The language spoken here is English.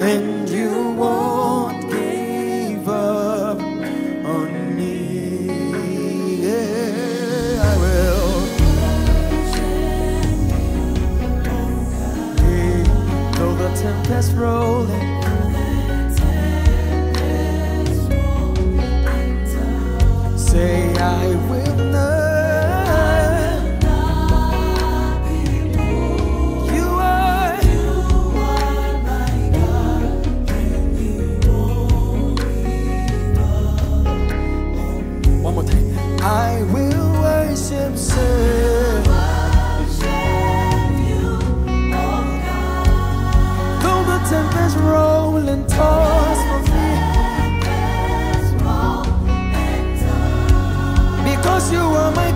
and you won't give up on me. I will. Though the rolling. I will worship, you, oh God. Though the roll and toss because you are my